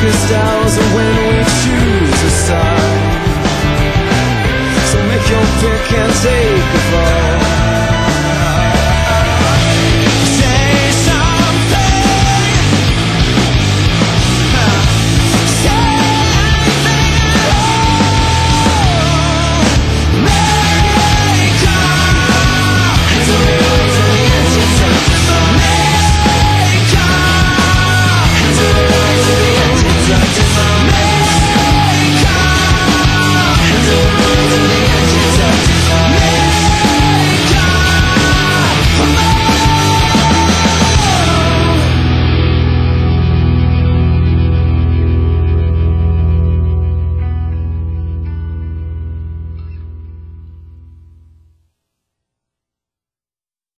Darkest hours are when we a